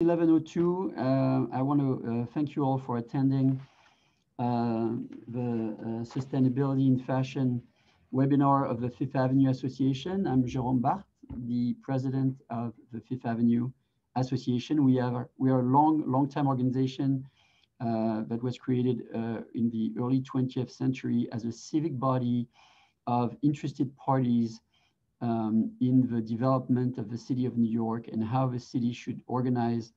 1102. Uh, I want to uh, thank you all for attending uh, the uh, Sustainability in Fashion webinar of the Fifth Avenue Association. I'm Jérôme Barth, the president of the Fifth Avenue Association. We, have, we are a long, long-time organization uh, that was created uh, in the early 20th century as a civic body of interested parties um, in the development of the city of New York and how the city should organize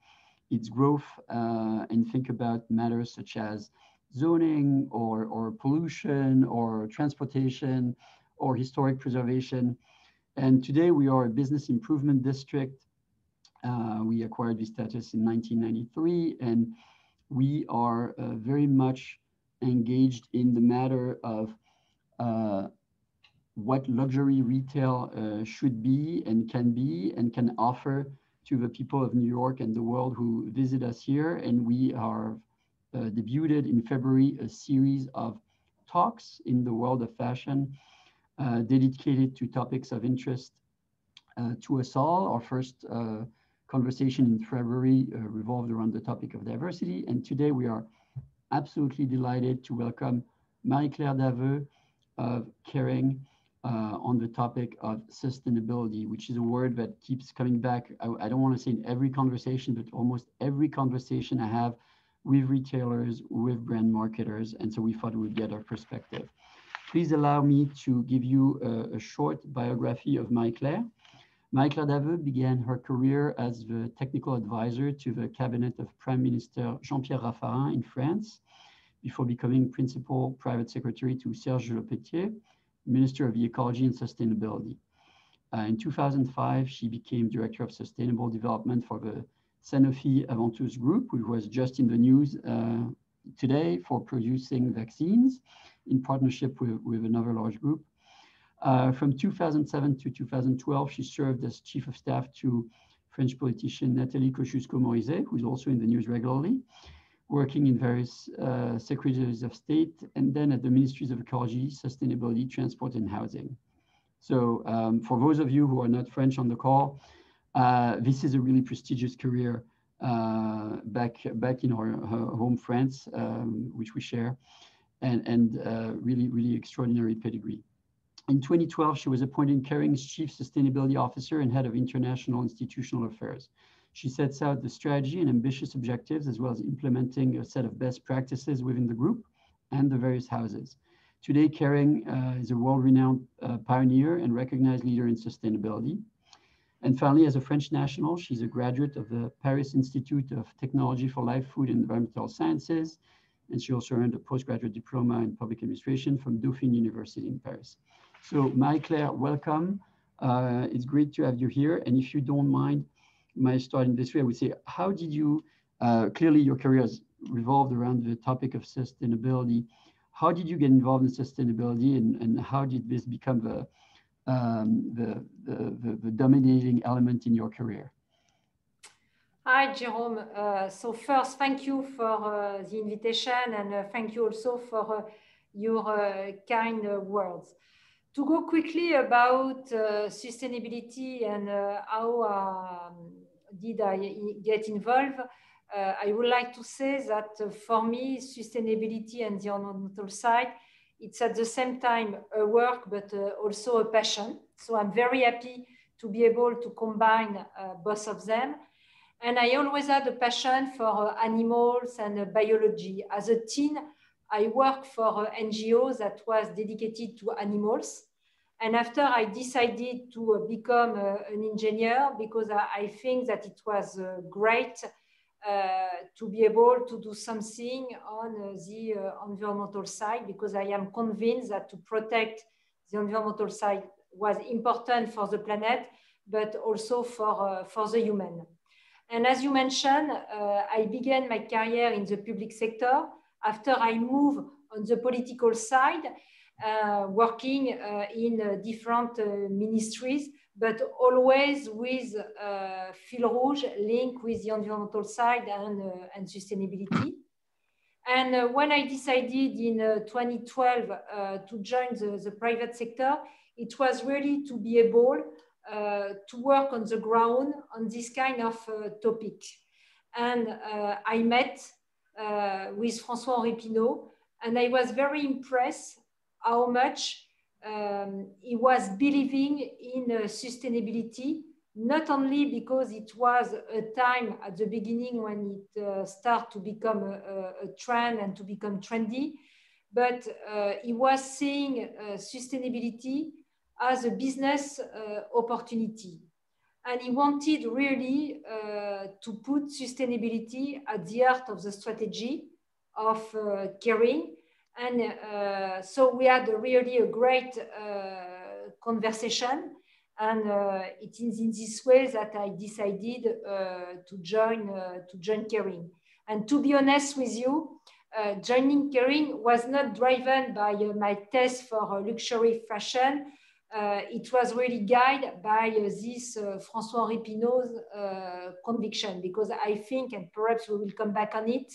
its growth uh, and think about matters such as zoning or, or pollution or transportation or historic preservation. And today we are a business improvement district. Uh, we acquired this status in 1993 and we are uh, very much engaged in the matter of uh, what luxury retail uh, should be and can be and can offer to the people of New York and the world who visit us here. And we are uh, debuted in February a series of talks in the world of fashion uh, dedicated to topics of interest uh, to us all. Our first uh, conversation in February uh, revolved around the topic of diversity. And today we are absolutely delighted to welcome Marie-Claire Daveu of Kering, uh, on the topic of sustainability, which is a word that keeps coming back. I, I don't want to say in every conversation, but almost every conversation I have with retailers, with brand marketers. And so we thought we'd get our perspective. Please allow me to give you a, a short biography of Marie-Claire. Marie-Claire Daveu began her career as the technical advisor to the cabinet of Prime Minister Jean-Pierre Raffarin in France, before becoming principal private secretary to Serge Lepeltier, Minister of Ecology and Sustainability. Uh, in 2005, she became Director of Sustainable Development for the Sanofi Aventis Group, which was just in the news uh, today for producing vaccines in partnership with, with another large group. Uh, from 2007 to 2012, she served as Chief of Staff to French politician Nathalie Kosciusko-Morizet, who is also in the news regularly working in various uh, secretaries of state, and then at the Ministries of Ecology, Sustainability, Transport, and Housing. So um, for those of you who are not French on the call, uh, this is a really prestigious career uh, back, back in her, our home France, um, which we share, and, and uh, really, really extraordinary pedigree. In 2012, she was appointed Kering's Chief Sustainability Officer and Head of International Institutional Affairs. She sets out the strategy and ambitious objectives, as well as implementing a set of best practices within the group and the various houses. Today, Kering uh, is a world-renowned uh, pioneer and recognized leader in sustainability. And finally, as a French national, she's a graduate of the Paris Institute of Technology for Life, Food, and Environmental Sciences. And she also earned a postgraduate diploma in public administration from Dauphine University in Paris. So Marie-Claire, welcome. Uh, it's great to have you here. And if you don't mind, my start in this way, I would say, how did you, uh, clearly your career has revolved around the topic of sustainability. How did you get involved in sustainability and, and how did this become the, um, the, the, the, the, dominating element in your career? Hi, Jerome. Uh, so first, thank you for uh, the invitation and uh, thank you also for uh, your uh, kind words to go quickly about uh, sustainability and uh, how um, did I get involved, uh, I would like to say that uh, for me, sustainability and the environmental side, it's at the same time a work, but uh, also a passion. So I'm very happy to be able to combine uh, both of them. And I always had a passion for animals and biology. As a teen, I worked for an NGO that was dedicated to animals. And after I decided to uh, become uh, an engineer because I, think that it was uh, great to be able to do something on the environmental side because I am convinced that to protect the environmental side was important for the planet, but also for, for the human. And as you mentioned, uh, I began my career in the public sector. After I moved on the political side, uh, working uh, in uh, different ministries, but always with fil rouge link with the environmental side and, and sustainability. And uh, when I decided in uh, 2012 uh, to join the, the, private sector, it was really to be able to work on the ground on this kind of topic. and uh, I met uh, with François-Henri Pinault, and I was very impressed how much um, he was believing in uh, sustainability, not only because it was a time at the beginning when it uh, started to become a, a, trend and to become trendy, but uh, he was seeing uh, sustainability as a business uh, opportunity. And he wanted really uh, to put sustainability at the heart of the strategy of Kering and uh, so we had a really a great uh, conversation. And uh, it is in this way that I decided to join to join Kering. And to be honest with you, uh, joining Kering was not driven by uh, my taste for uh, luxury fashion. it was really guided by this François-Henri Pinault's conviction because I think, and perhaps we will come back on it,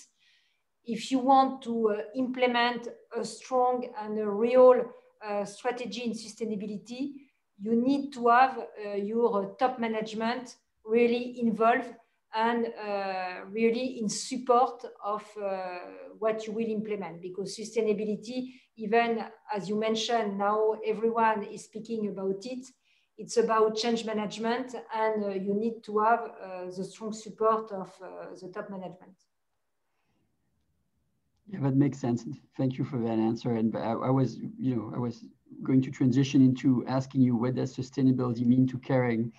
if you want to uh, implement a strong and a real uh, strategy in sustainability, you need to have uh, your top management really involved and uh, really in support of uh, what you will implement. Because sustainability even as you mentioned now everyone is speaking about it. It's about change management and uh, you need to have the strong support of the top management yeah, that makes sense. Thank you for that answer. And I, I, was, you know, I was going to transition into asking you what does sustainability mean to Kering,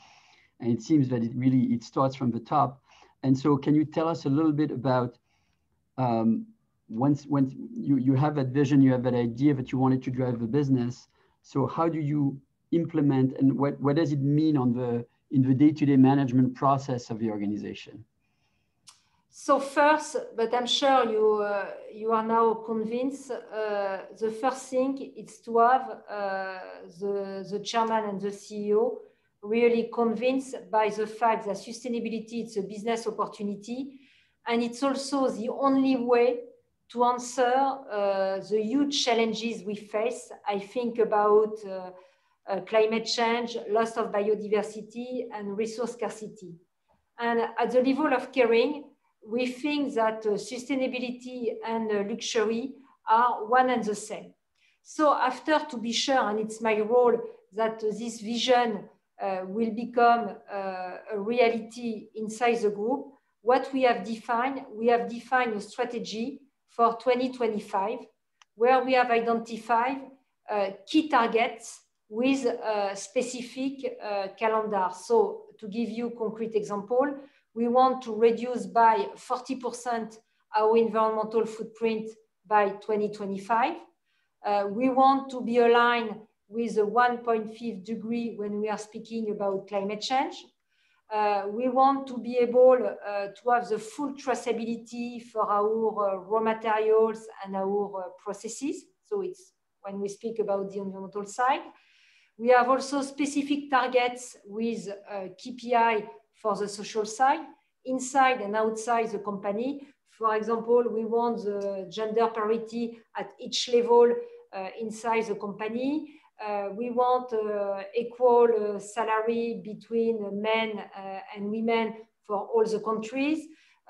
and it seems that it really it starts from the top. And so, can you tell us a little bit about um, once once you you have that vision, you have that idea that you wanted to drive the business. So, how do you implement, and what what does it mean on the in the day-to-day management process of the organization? So first, but I'm sure you uh, you are now convinced. Uh, the first thing is to have uh, the the chairman and the CEO really convinced by the fact that sustainability is a business opportunity, and it's also the only way to answer uh, the huge challenges we face. I think about uh, uh, climate change, loss of biodiversity, and resource scarcity. And at the level of Kering, we think that uh, sustainability and uh, luxury are one and the same. So after to be sure, and it's my role that this vision uh, will become uh, a reality inside the group, what we have defined, we have defined a strategy for 2025 where we have identified uh, key targets with a specific uh, calendar. So to give you concrete example, we want to reduce by 40% our environmental footprint by 2025. Uh, we want to be aligned with the 1.5 degree when we are speaking about climate change. Uh, we want to be able uh, to have the full traceability for our uh, raw materials and our uh, processes. So it's when we speak about the environmental side. We have also specific targets with uh, KPI for the social side, inside and outside the company. For example, we want the gender parity at each level uh, inside the company. Uh, we want uh, equal uh, salary between men uh, and women for all the countries.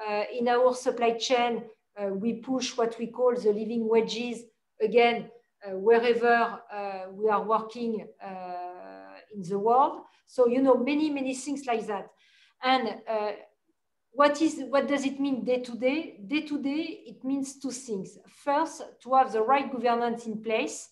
Uh, in our supply chain, we push what we call the living wages again wherever we are working in the world. So, you know, many, many things like that. And uh, what, is, what does it mean day to day? Day to day, it means two things. First, to have the right governance in place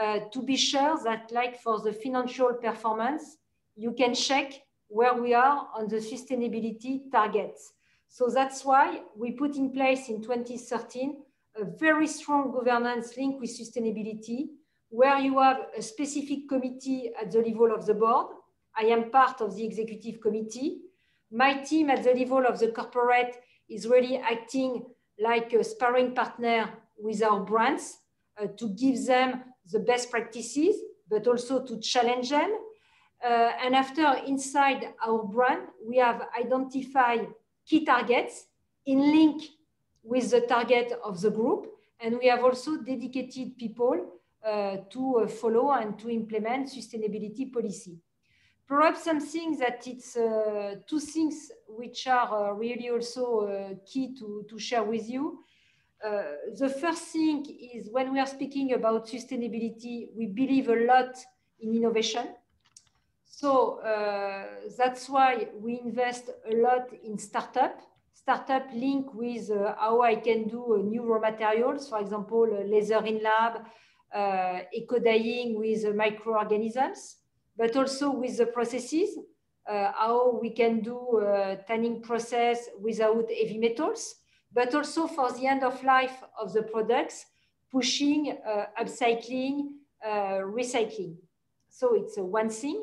uh, to be sure that, like for the financial performance, you can check where we are on the sustainability targets. So that's why we put in place in 2013 a very strong governance link with sustainability, where you have a specific committee at the level of the board. I am part of the executive committee my team at the level of the corporate is really acting like a sparring partner with our brands uh, to give them the best practices, but also to challenge them. Uh, and after inside our brand, we have identified key targets in link with the target of the group. And we have also dedicated people uh, to uh, follow and to implement sustainability policy. Perhaps something that it's uh, two things which are uh, really also uh, key to, to share with you. Uh, the first thing is when we are speaking about sustainability, we believe a lot in innovation. So uh, that's why we invest a lot in startup. Startup link with uh, how I can do new raw materials, for example, laser in lab, eco dyeing with microorganisms but also with the processes, uh, how we can do a tanning process without heavy metals, but also for the end of life of the products, pushing uh, upcycling, uh, recycling. So it's one thing.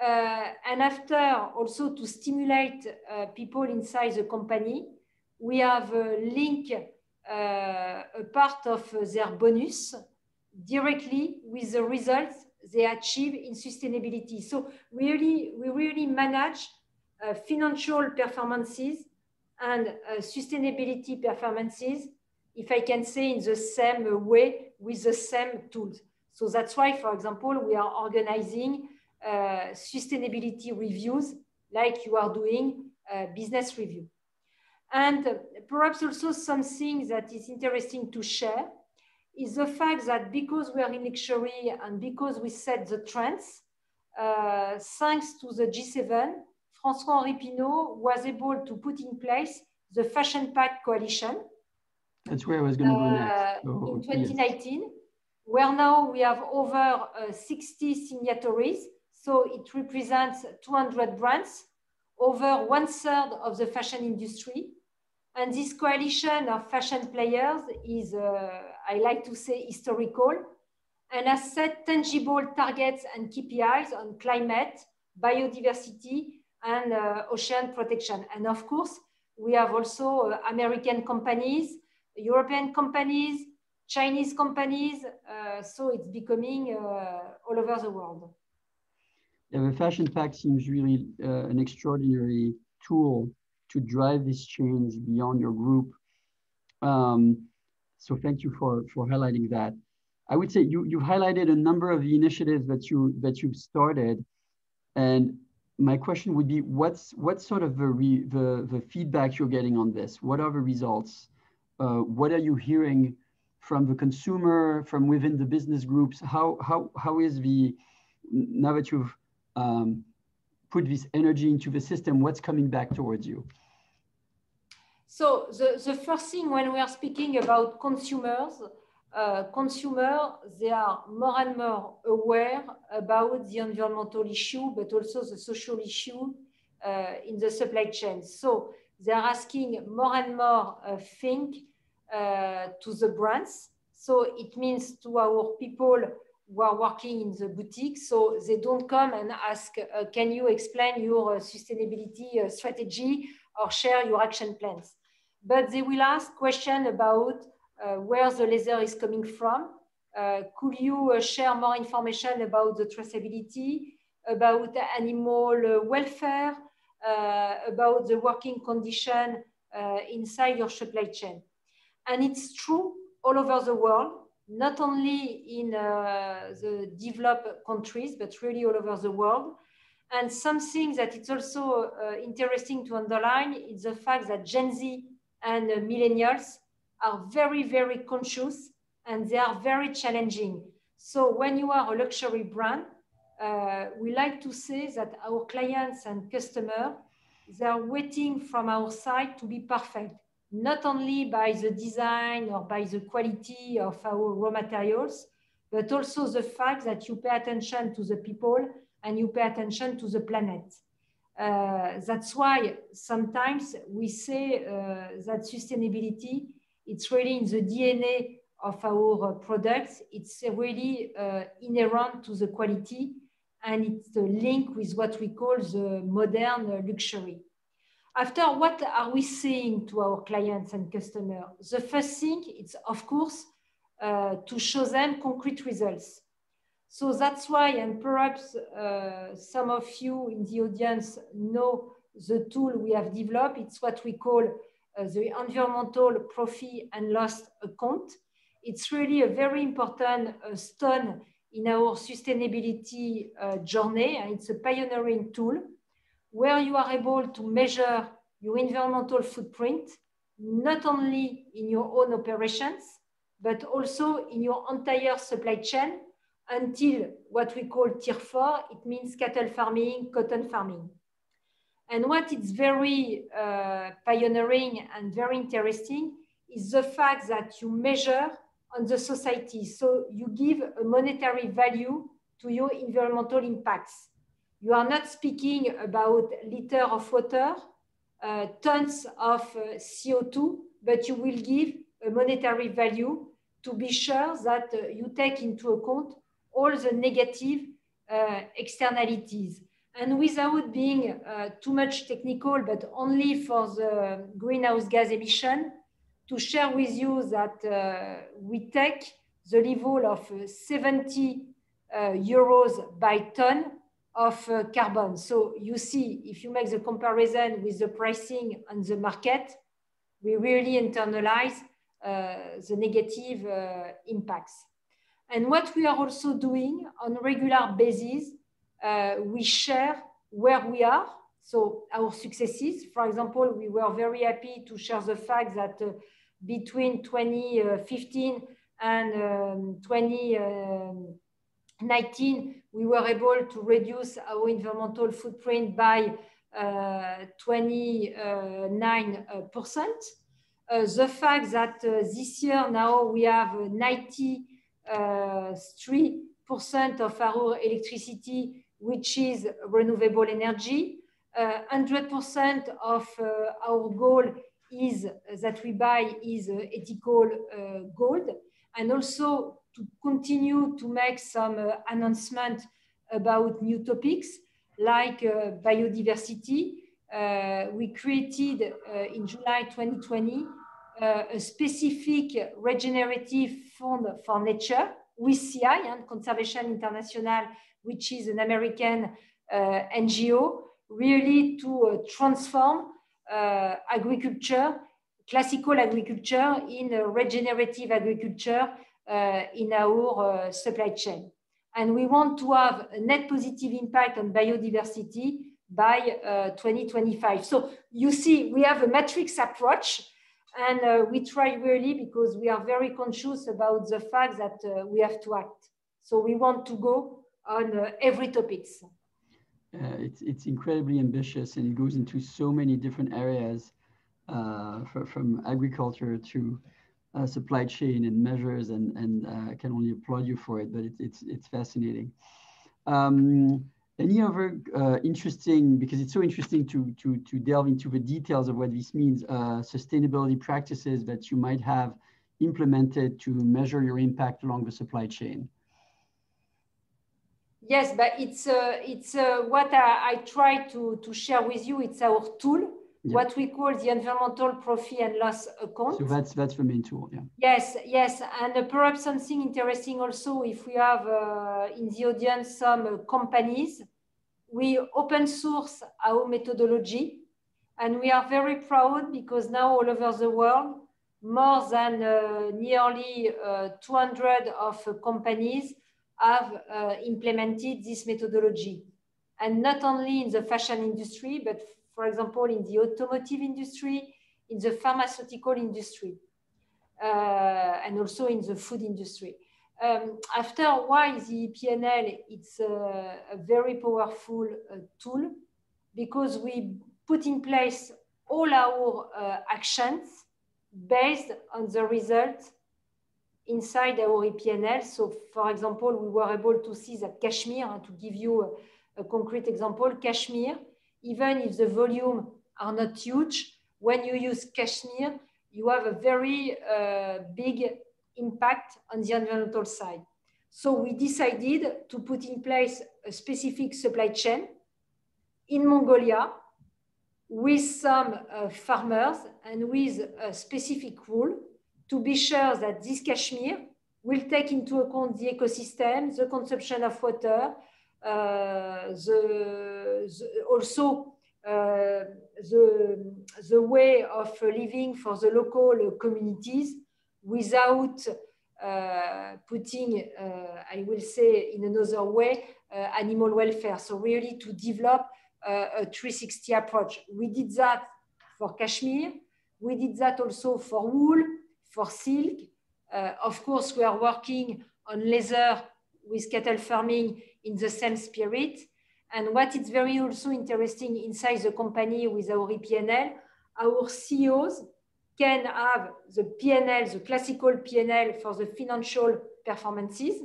Uh, and after also to stimulate uh, people inside the company, we have a link, uh, a part of their bonus directly with the results they achieve in sustainability. So really, we really manage uh, financial performances and uh, sustainability performances, if I can say in the same way with the same tools. So that's why, for example, we are organizing uh, sustainability reviews like you are doing uh, business review. And perhaps also something that is interesting to share is the fact that because we are in luxury and because we set the trends, uh, thanks to the G7, François-Henri Pinault was able to put in place the Fashion Pact Coalition. That's where I was going to go next. So, in 2019, yes. where now we have over uh, 60 signatories. So it represents 200 brands, over one third of the fashion industry. And this coalition of fashion players is, uh, I like to say, historical and has set tangible targets and KPIs on climate, biodiversity, and uh, ocean protection. And of course, we have also uh, American companies, European companies, Chinese companies. Uh, so it's becoming uh, all over the world. Yeah, the Fashion Pact seems really uh, an extraordinary tool to drive this change beyond your group. Um, so thank you for, for highlighting that. I would say you, you've highlighted a number of the initiatives that, you, that you've started. And my question would be, what's, what sort of the, re, the, the feedback you're getting on this? What are the results? Uh, what are you hearing from the consumer, from within the business groups? How, how, how is the, now that you've um, put this energy into the system, what's coming back towards you? So the, the first thing when we are speaking about consumers, uh, consumer, they are more and more aware about the environmental issue, but also the social issue uh, in the supply chain. So they are asking more and more uh, things uh, to the brands. So it means to our people who are working in the boutique. So they don't come and ask, uh, can you explain your uh, sustainability uh, strategy or share your action plans? But they will ask questions about uh, where the laser is coming from. Uh, could you uh, share more information about the traceability, about animal welfare, about the working condition inside your supply chain? And it's true all over the world not only in uh, the developed countries, but really all over the world. And something that it's also uh, interesting to underline is the fact that Gen Z and uh, millennials are very, very conscious and they are very challenging. So when you are a luxury brand, uh, we like to say that our clients and customers, they are waiting from our side to be perfect not only by the design or by the quality of our raw materials, but also the fact that you pay attention to the people and you pay attention to the planet. Uh, that's why sometimes we say uh, that sustainability, it's really in the DNA of our products. It's really uh, inherent to the quality and it's a link with what we call the modern luxury. After, what are we saying to our clients and customers? The first thing is, of course, uh, to show them concrete results. So that's why, and perhaps uh, some of you in the audience know the tool we have developed. It's what we call uh, the environmental profit and loss account. It's really a very important uh, stone in our sustainability uh, journey. And it's a pioneering tool where you are able to measure your environmental footprint, not only in your own operations, but also in your entire supply chain until what we call tier four, it means cattle farming, cotton farming. And what is very uh, pioneering and very interesting is the fact that you measure on the society. So you give a monetary value to your environmental impacts. You are not speaking about liter of water, uh, tons of uh, CO2, but you will give a monetary value to be sure that uh, you take into account all the negative uh, externalities. And without being uh, too much technical, but only for the greenhouse gas emission, to share with you that uh, we take the level of 70 uh, euros by ton of carbon. So you see, if you make the comparison with the pricing on the market, we really internalize uh, the negative uh, impacts. And what we are also doing on regular basis, uh, we share where we are. So our successes, for example, we were very happy to share the fact that uh, between 2015 and um, 2019, we were able to reduce our environmental footprint by 29%. Uh, uh, the fact that uh, this year now we have 93% of our electricity which is renewable energy. 100% of our goal is that we buy is ethical gold and also to continue to make some uh, announcement about new topics like uh, biodiversity. Uh, we created in July 2020 a specific regenerative fund for nature with CI and Conservation International, which is an American NGO, really to transform agriculture classical agriculture in regenerative agriculture uh, in our uh, supply chain. And we want to have a net positive impact on biodiversity by uh, 2025. So you see, we have a matrix approach and uh, we try really because we are very conscious about the fact that uh, we have to act. So we want to go on uh, every topics. it's, it's incredibly ambitious and it goes into so many different areas for, from agriculture to uh, supply chain and measures and, and uh, I can only applaud you for it, but it's, it's, it's fascinating. Um, any other uh, interesting, because it's so interesting to, to, to delve into the details of what this means, uh, sustainability practices that you might have implemented to measure your impact along the supply chain? Yes, but it's, uh, it's uh, what I, I try to, to share with you. It's our tool yeah. what we call the environmental profit and loss account. So that's that's the main tool, yeah. Yes, yes, and uh, perhaps something interesting also if we have uh, in the audience some uh, companies, we open source our methodology, and we are very proud because now all over the world, more than uh, nearly uh, 200 of uh, companies have implemented this methodology, and not only in the fashion industry, but for example, in the automotive industry, in the pharmaceutical industry, uh, and also in the food industry. Um, after why the PNL, it's a, a very powerful uh, tool because we put in place all our uh, actions based on the result inside our EPNL. So for example, we were able to see that cashmere, to give you a, a concrete example, cashmere even if the volume are not huge, when you use cashmere, you have a very uh, big impact on the environmental side. So we decided to put in place a specific supply chain in Mongolia with some uh, farmers and with a specific rule to be sure that this cashmere will take into account the ecosystem, the consumption of water, the, the, also uh, the, the way of living for the local communities without uh, putting, uh, I will say in another way, uh, animal welfare. So really to develop a 360 approach. We did that for cashmere. We did that also for wool, for silk. of course, we are working on leather with cattle farming in the same spirit. And what is very also interesting inside the company with our EPNL, our CEOs can have the PNL, the classical PNL for the financial performances,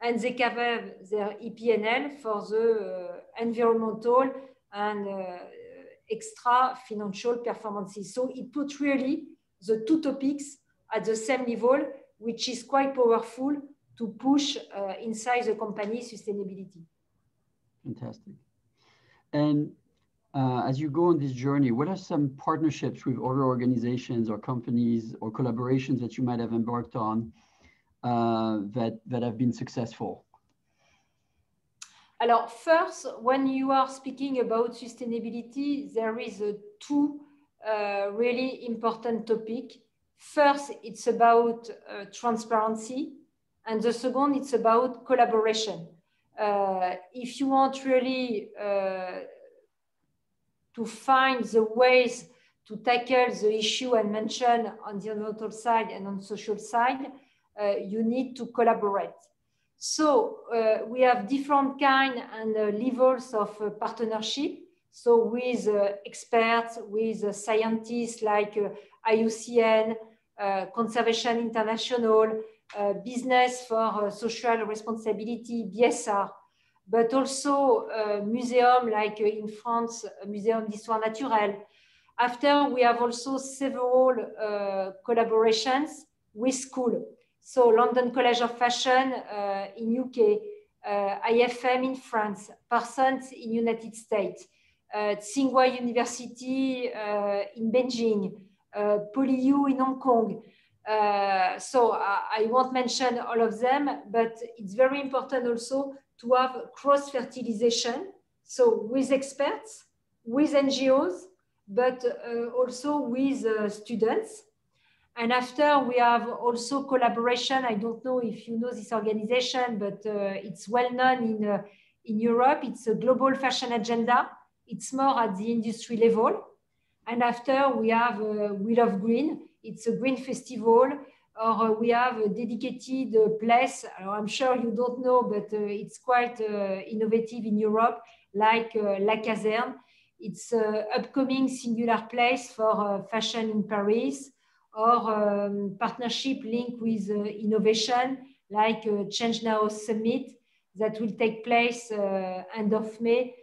and they can have their EPNL for the uh, environmental and uh, extra financial performances. So it puts really the two topics at the same level, which is quite powerful to push uh, inside the company sustainability. Fantastic. And uh, as you go on this journey, what are some partnerships with other organizations or companies or collaborations that you might have embarked on uh, that, that have been successful? Alors, first, when you are speaking about sustainability, there is a two uh, really important topic. First, it's about uh, transparency, and the second, it's about collaboration. Uh, if you want really uh, to find the ways to tackle the issue and mention on the environmental side and on social side, uh, you need to collaborate. So uh, we have different kind and uh, levels of uh, partnership. So with experts, with scientists like IUCN, Conservation International, Business for Social Responsibility, BSR, but also a museum like in France, Museum d'Histoire Naturelle. After, we have also several uh, collaborations with school. So London College of Fashion uh, in UK, uh, IFM in France, Parsons in United States, uh, Tsinghua University uh, in Beijing, uh, PolyU in Hong Kong. Uh, so I, I won't mention all of them, but it's very important also to have cross fertilization. So with experts, with NGOs, but uh, also with uh, students. And after we have also collaboration. I don't know if you know this organization, but uh, it's well known in, uh, in Europe. It's a global fashion agenda. It's more at the industry level. And after we have uh, We Love Green. It's a green festival or uh, we have a dedicated uh, place. I'm sure you don't know, but uh, it's quite innovative in Europe, like La Caserne. It's an upcoming singular place for fashion in Paris or um, partnership link with innovation, like Change Now Summit that will take place end of May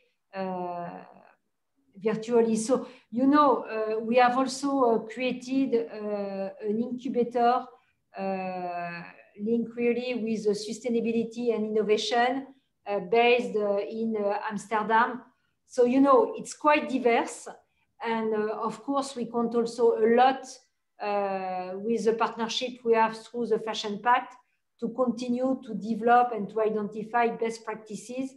virtually. So, you know, uh, we have also uh, created uh, an incubator uh, link really with sustainability and innovation based in Amsterdam. So, you know, it's quite diverse. And of course, we count also a lot with the partnership we have through the Fashion Pact to continue to develop and to identify best practices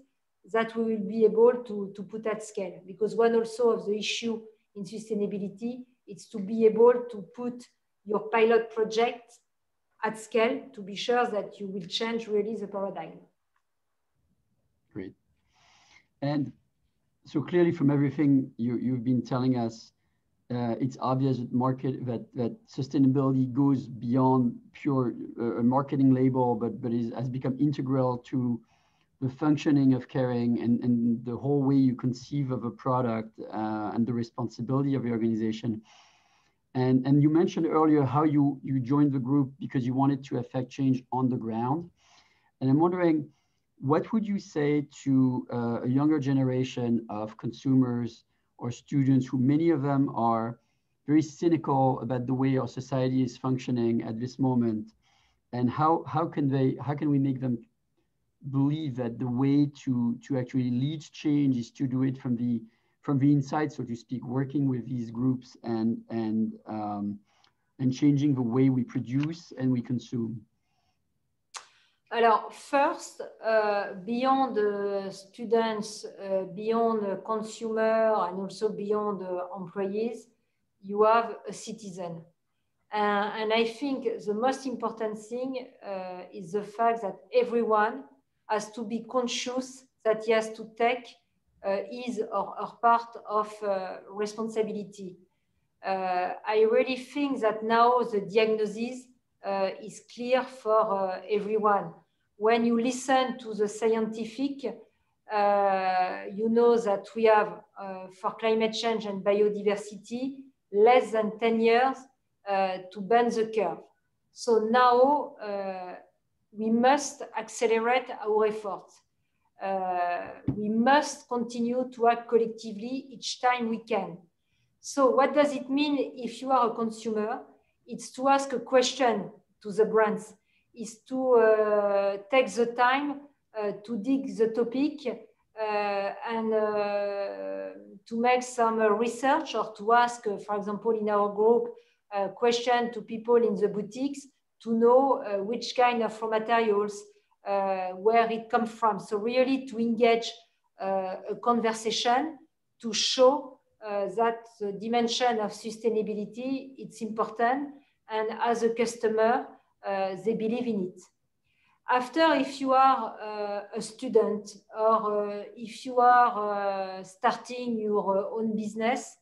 that we will be able to, to put at scale. Because one also of the issue in sustainability is to be able to put your pilot project at scale to be sure that you will change really the paradigm. Great. And so clearly from everything you, you've been telling us, uh, it's obvious that market that, that sustainability goes beyond pure uh, marketing label, but but is, has become integral to the functioning of Kering and, and the whole way you conceive of a product uh, and the responsibility of your organization. And, and you mentioned earlier how you, you joined the group because you wanted to affect change on the ground. And I'm wondering, what would you say to uh, a younger generation of consumers or students who many of them are very cynical about the way our society is functioning at this moment? And how, how can they, how can we make them believe that the way to, to actually lead change is to do it from the from the inside, so to speak, working with these groups and and um, and changing the way we produce and we consume? Alors, first, uh, beyond uh, students, uh, beyond consumer, and also beyond employees, you have a citizen. Uh, and I think the most important thing uh, is the fact that everyone has to be conscious that he has to take uh, his or her part of uh, responsibility. Uh, I really think that now the diagnosis uh, is clear for everyone. When you listen to the scientific, you know that we have, for climate change and biodiversity, less than 10 years uh, to bend the curve. So now uh, we must accelerate our efforts. Uh, we must continue to act collectively each time we can. So what does it mean if you are a consumer? It's to ask a question to the brands, is to uh, take the time uh, to dig the topic uh, and to make some research or to ask, for example, in our group, uh, question to people in the boutiques to know uh, which kind of raw materials, uh, where it comes from. So really to engage a conversation to show that the dimension of sustainability, it's important. And as a customer, they believe in it after if you are uh, a student or uh, if you are uh, starting your own business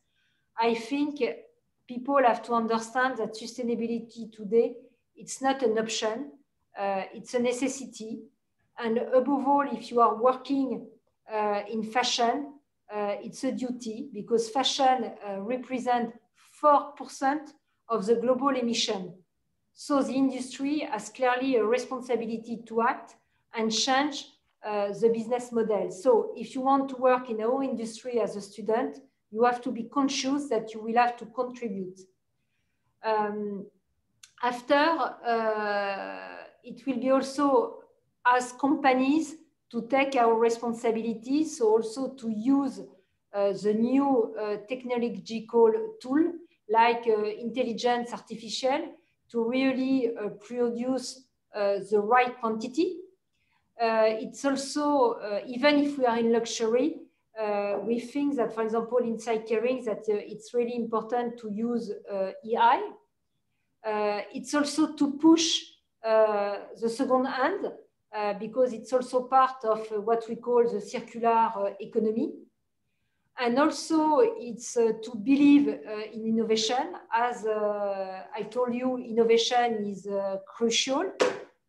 i think people have to understand that sustainability today, it's not an option, uh, it's a necessity. And above all, if you are working uh, in fashion, uh, it's a duty because fashion uh, represents 4% of the global emission. So the industry has clearly a responsibility to act and change uh, the business model. So if you want to work in our industry as a student, you have to be conscious that you will have to contribute. Um, after, uh, it will be also as companies to take our responsibility, so also to use uh, the new uh, technological tool like uh, intelligence artificial to really uh, produce uh, the right quantity. it's also, even if we are in luxury, we think that, for example, inside Kering, that it's really important to use EI. Uh, it's also to push uh, the second hand uh, because it's also part of what we call the circular economy. And also, it's to believe in innovation. As I told you, innovation is crucial.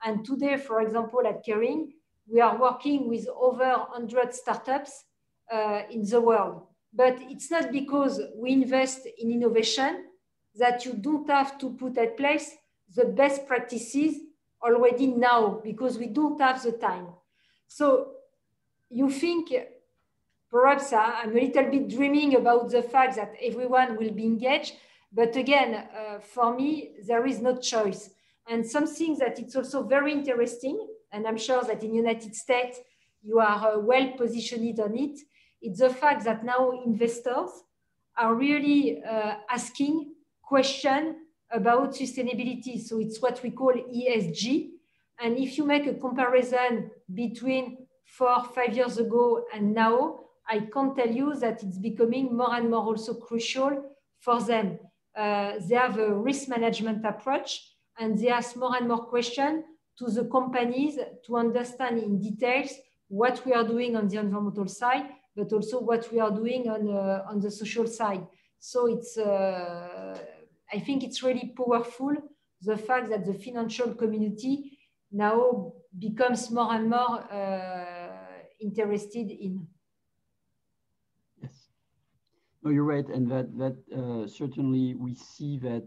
And today, for example, at Kering, we are working with over 100 startups uh, in the world. But it's not because we invest in innovation that you don't have to put at place the best practices already now because we don't have the time. So you think perhaps I'm a little bit dreaming about the fact that everyone will be engaged. But again, uh, for me, there is no choice. And something that it's also very interesting, and I'm sure that in United States, you are uh, well positioned on it, it's the fact that now investors are really uh, asking questions about sustainability. So it's what we call ESG. And if you make a comparison between four, five years ago and now, I can tell you that it's becoming more and more also crucial for them. Uh, they have a risk management approach and they ask more and more questions to the companies to understand in details what we are doing on the environmental side but also what we are doing on, uh, on the social side. So it's, uh, I think it's really powerful, the fact that the financial community now becomes more and more uh, interested in. Yes, no, you're right, and that that uh, certainly we see that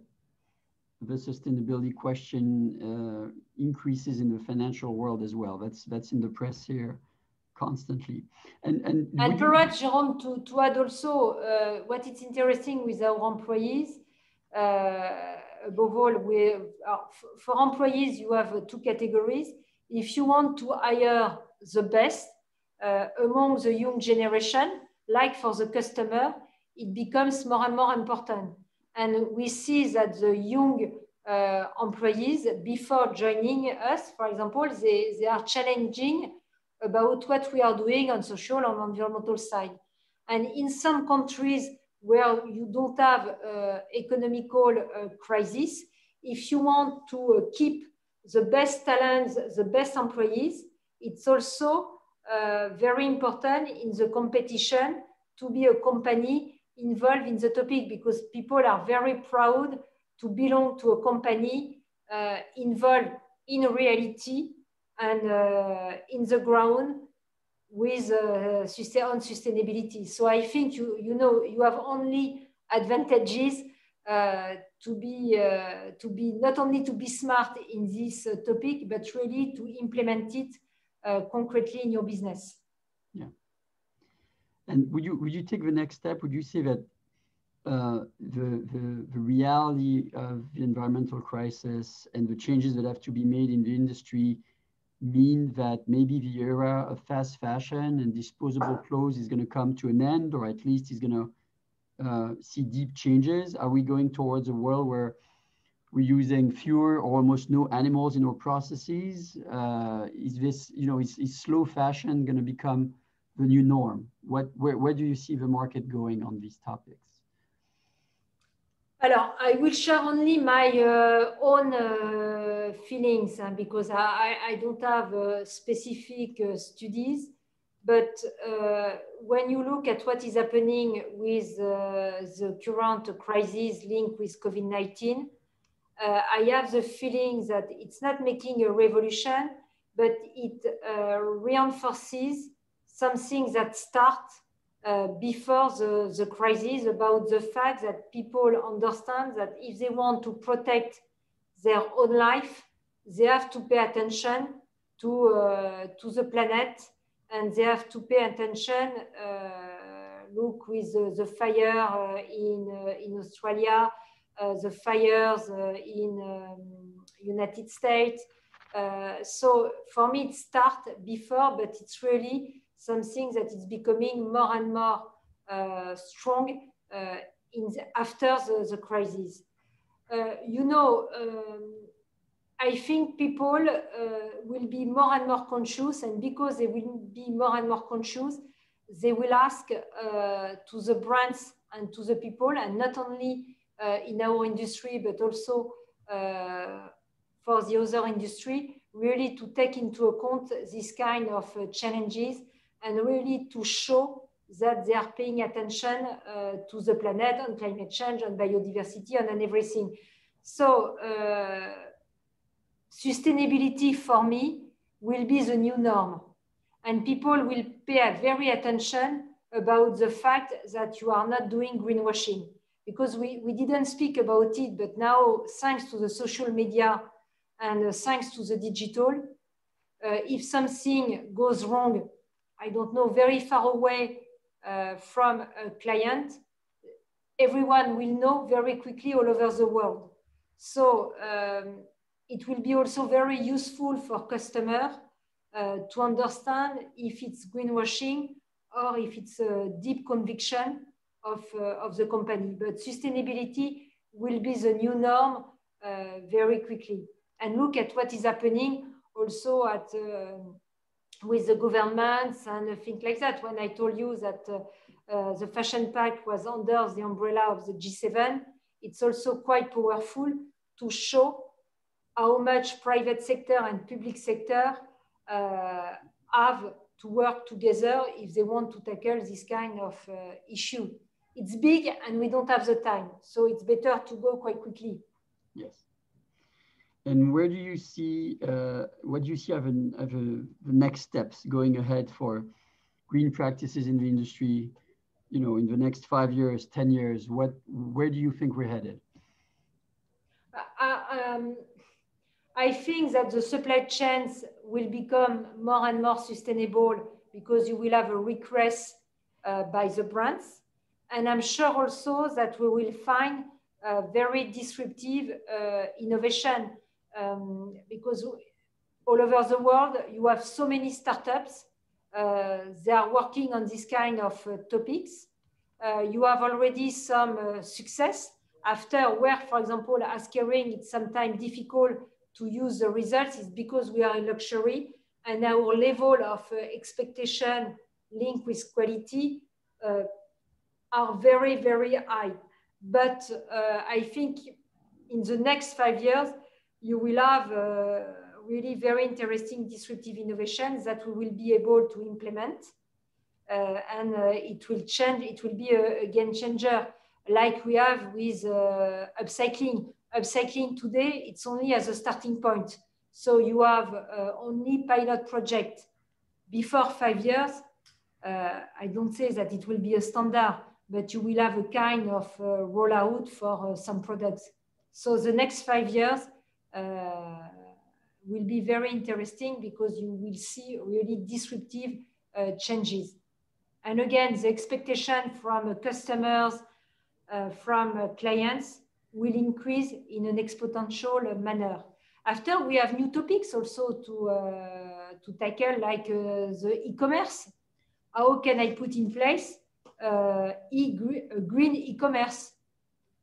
the sustainability question uh, increases in the financial world as well. That's that's in the press here constantly. And, and, and perhaps, Jerome, to, to add also uh, what is interesting with our employees, above all, we, uh, for employees, you have two categories. If you want to hire the best uh, among the young generation, like for the customer, it becomes more and more important. And we see that the young uh, employees, before joining us, for example, they, they are challenging about what we are doing on social and environmental side. And in some countries where you don't have uh, economical uh, crisis, if you want to keep the best talents, the best employees, it's also uh, very important in the competition to be a company involved in the topic because people are very proud to belong to a company uh, involved in reality and uh, in the ground with uh, on sustainability. So I think you you know you have only advantages uh, to be uh, to be not only to be smart in this uh, topic, but really to implement it uh, concretely in your business. Yeah. And would you would you take the next step? Would you say that uh, the, the, the reality of the environmental crisis and the changes that have to be made in the industry mean that maybe the era of fast fashion and disposable clothes is going to come to an end, or at least is going to uh, see deep changes? Are we going towards a world where we're using fewer or almost no animals in our processes? Uh, is this, you know, is, is slow fashion going to become the new norm? What, where, where do you see the market going on these topics? Alors, I will share only my uh, own uh, feelings uh, because I, I, don't have uh, specific uh, studies. But uh, when you look at what is happening with the current crisis linked with COVID 19, I have the feeling that it's not making a revolution, but it reinforces something that starts uh, before the, the crisis about the fact that people understand that if they want to protect their own life, they have to pay attention to, uh, to the planet and they have to pay attention. Uh, look with the, the fire uh, in, uh, in Australia, the fires in um, United States. so for me, it starts before, but it's really something that is becoming more and more uh, strong uh, in the, after the, the crisis. Uh, you know, um, I think people uh, will be more and more conscious, and because they will be more and more conscious, they will ask uh, to the brands and to the people, and not only uh, in our industry, but also for the other industry, really to take into account this kind of challenges and really to show that they are paying attention uh, to the planet and climate change and biodiversity and, everything. So uh, sustainability for me will be the new norm. And people will pay very attention about the fact that you are not doing greenwashing because we, we didn't speak about it, but now thanks to the social media and uh, thanks to the digital, uh, if something goes wrong I don't know, very far away uh, from a client, everyone will know very quickly all over the world. So um, it will be also very useful for customer uh, to understand if it's greenwashing or if it's a deep conviction of, uh, of the company. But sustainability will be the new norm uh, very quickly. And look at what is happening also at uh, with the governments and things like that. When I told you that uh, uh, the Fashion Pact was under the umbrella of the G7, it's also quite powerful to show how much private sector and public sector uh, have to work together if they want to tackle this kind of uh, issue. It's big and we don't have the time, so it's better to go quite quickly. Yes. And where do you see uh, what do you see as the next steps going ahead for green practices in the industry? You know, in the next five years, ten years, what where do you think we're headed? Uh, um, I think that the supply chains will become more and more sustainable because you will have a request uh, by the brands, and I'm sure also that we will find very disruptive uh, innovation um, because all over the world, you have so many startups. Uh, they are working on this kind of uh, topics. Uh, you have already some uh, success after where, for example, as Kering, it's sometimes difficult to use the results is because we are in luxury and our level of uh, expectation linked with quality uh, are very, very high. But I think in the next five years, you will have uh, really very interesting disruptive innovations that we will be able to implement. Uh, and uh, it will change, it will be a, a, game changer like we have with uh, upcycling. Upcycling today, it's only as a starting point. So you have uh, only pilot project before five years. Uh, I don't say that it will be a standard, but you will have a kind of rollout for some products. So the next five years, will be very interesting because you will see really disruptive uh, changes. And again, the expectation from customers, uh, from uh, clients will increase in an exponential manner. After, we have new topics also to, uh, to tackle, like uh, the e-commerce. How can I put in place uh, e green e-commerce?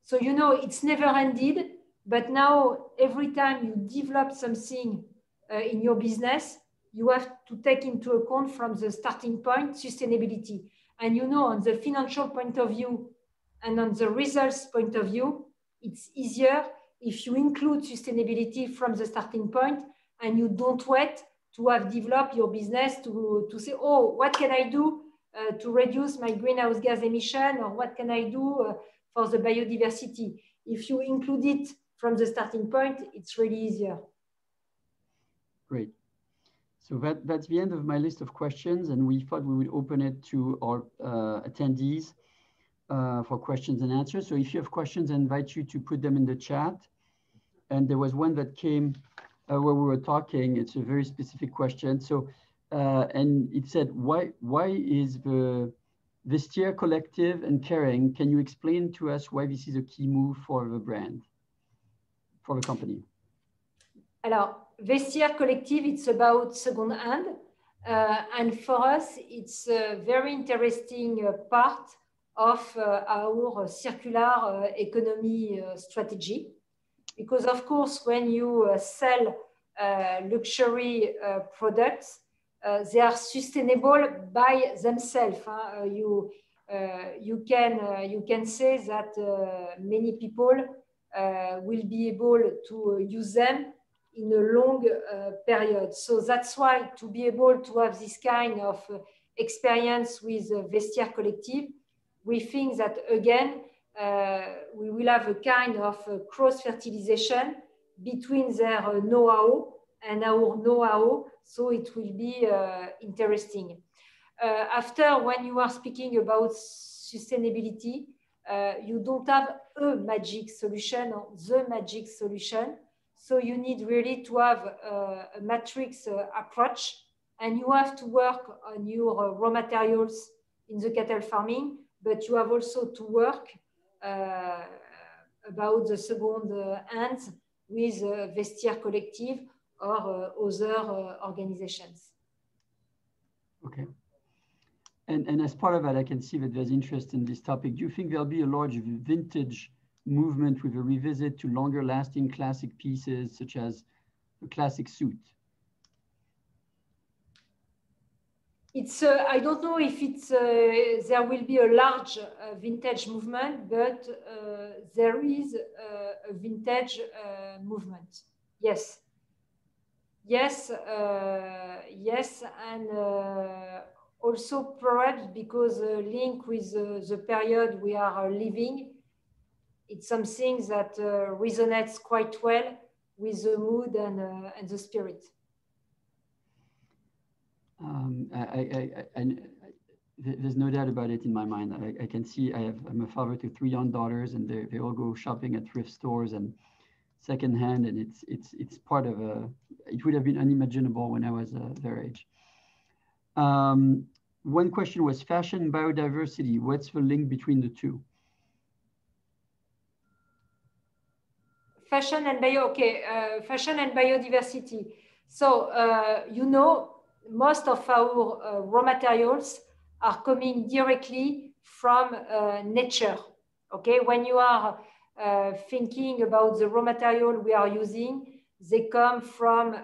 So, you know, it's never ended but now, every time you develop something uh, in your business, you have to take into account from the starting point sustainability. And you know, on the financial point of view and on the results point of view, it's easier if you include sustainability from the starting point and you don't wait to have developed your business to, to say, oh, what can I do uh, to reduce my greenhouse gas emission or what can I do uh, for the biodiversity? If you include it from the starting point, it's really easier. Great. So that, that's the end of my list of questions, and we thought we would open it to our uh, attendees uh, for questions and answers. So if you have questions, I invite you to put them in the chat. And there was one that came uh, where we were talking. It's a very specific question. So, uh, and it said, why, why is the Vestiaire Collective and Kering, can you explain to us why this is a key move for the brand? For the company? Alors, Vestiaire Collective, it's about second hand. Uh, and for us, it's a very interesting uh, part of uh, our circular uh, economy uh, strategy. Because, of course, when you uh, sell luxury products, they are sustainable by themselves. Huh? you, you, can, you can say that many people will be able to use them in a long uh, period. So that's why to be able to have this kind of uh, experience with Vestiaire Collective, we think that again, we will have a kind of cross-fertilization between their know-how and our know-how. So it will be interesting. after, when you are speaking about sustainability, uh, you don't have a magic solution or the magic solution. So you need really to have a, a matrix uh, approach and you have to work on your uh, raw materials in the cattle farming, but you have also to work uh, about the second uh, with uh, Vestiaire Collective or other organizations. Okay. And, and as part of that, I can see that there's interest in this topic. Do you think there'll be a large vintage movement with a revisit to longer lasting classic pieces, such as a classic suit? It's, uh, I don't know if it's, uh, there will be a large uh, vintage movement, but uh, there is uh, a vintage uh, movement. Yes. Yes, yes, and also perhaps because uh, link with uh, the period we are uh, living, it's something that uh, resonates quite well with the mood and, uh, and the spirit. Um, I, I, I, there's no doubt about it in my mind. I, can see I have, I'm a father to three young daughters and they, they all go shopping at thrift stores and secondhand and it's, it's, it's part of a, it would have been unimaginable when I was uh, their age. Um, one question was fashion biodiversity. What's the link between the two? Fashion and bio, okay, uh, fashion and biodiversity. So, uh, you know, most of our uh, raw materials are coming directly from uh, nature. Okay, when you are uh, thinking about the raw material we are using, they come from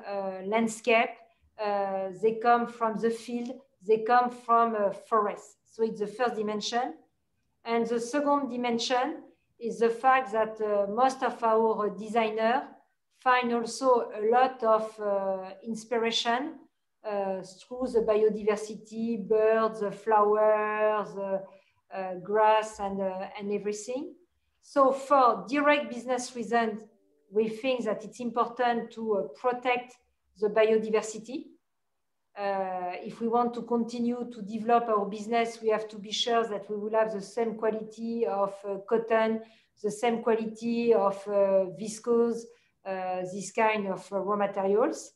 uh, they come from the field, they come from a forest. So it's the first dimension. And the second dimension is the fact that uh, most of our designers find also a lot of uh, inspiration uh, through the biodiversity, birds, flowers, uh, grass, and, and everything. So for direct business reasons, we think that it's important to protect the biodiversity. Uh, if we want to continue to develop our business, we have to be sure that we will have the same quality of uh, cotton, the same quality of uh, viscose, uh, this kind of uh, raw materials.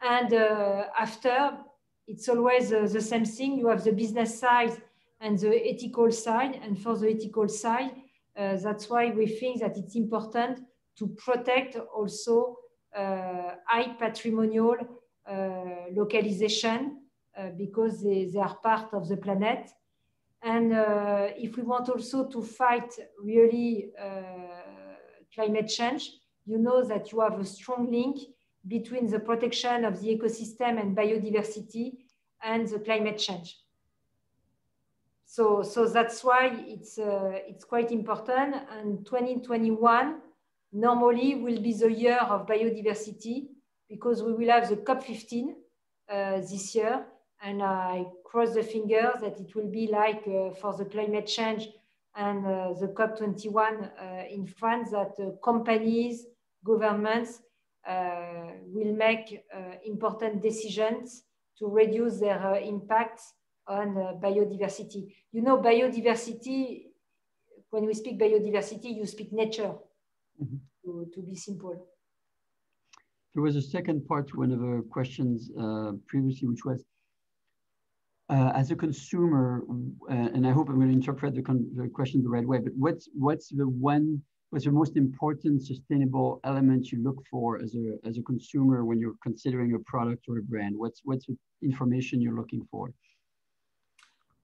And uh, after, it's always the same thing. You have the business side and the ethical side. And for the ethical side, that's why we think that it's important to protect also high patrimonial uh, localization uh, because they, they, are part of the planet. And uh, if we want also to fight really climate change, you know that you have a strong link between the protection of the ecosystem and biodiversity and the climate change. So, so that's why it's, uh, it's quite important. And 2021 normally will be the year of biodiversity because we will have the COP15 uh, this year. And I cross the fingers that it will be like uh, for the climate change and uh, the COP21 uh, in France that uh, companies, governments uh, will make important decisions to reduce their impact on biodiversity. You know, biodiversity, when we speak biodiversity, you speak nature, mm -hmm. To, to be simple. There was a second part to one of the questions uh, previously, which was, uh, as a consumer, uh, and I hope I'm going to interpret the, the, question the right way, but what's what's the one, what's the most important sustainable element you look for as a as a consumer when you're considering a product or a brand? What's what's the information you're looking for?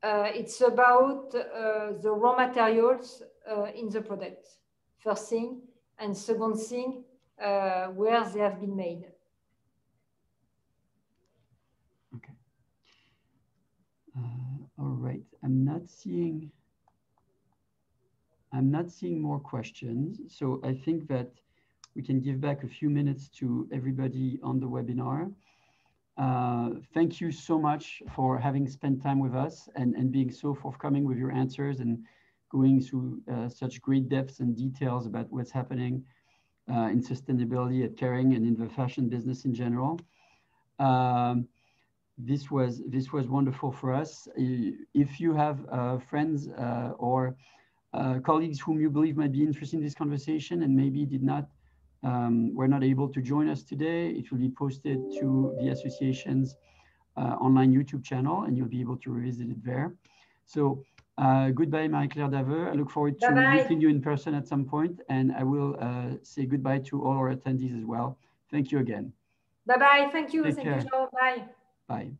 Uh, it's about uh, the raw materials uh, in the product, first thing, and second thing, uh, where they have been made. Okay. Uh, all right. I'm not seeing. I'm not seeing more questions. So I think that we can give back a few minutes to everybody on the webinar. Uh, thank you so much for having spent time with us and, and being so forthcoming with your answers and going through uh, such great depths and details about what's happening uh, in sustainability at Kering and in the fashion business in general. Um, this was this was wonderful for us. If you have uh, friends uh, or uh, colleagues whom you believe might be interested in this conversation and maybe did not um, were not able to join us today, it will be posted to the association's uh, online YouTube channel, and you'll be able to revisit it there. So uh, goodbye, Marie-Claire Daveu. I look forward to Bye-bye. meeting you in person at some point, and I will uh, say goodbye to all our attendees as well. Thank you again. Bye-bye. Thank you. Take Thank care. you, Joe. Bye. Bye.